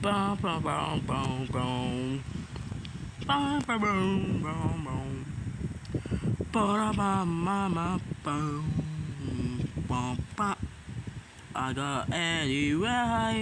Bum, bum, bum, bum, bum. Bum, bum, bum, bum, bum. Ba-da-bum-ma-ma-bum. Bum, ba. I got anywhere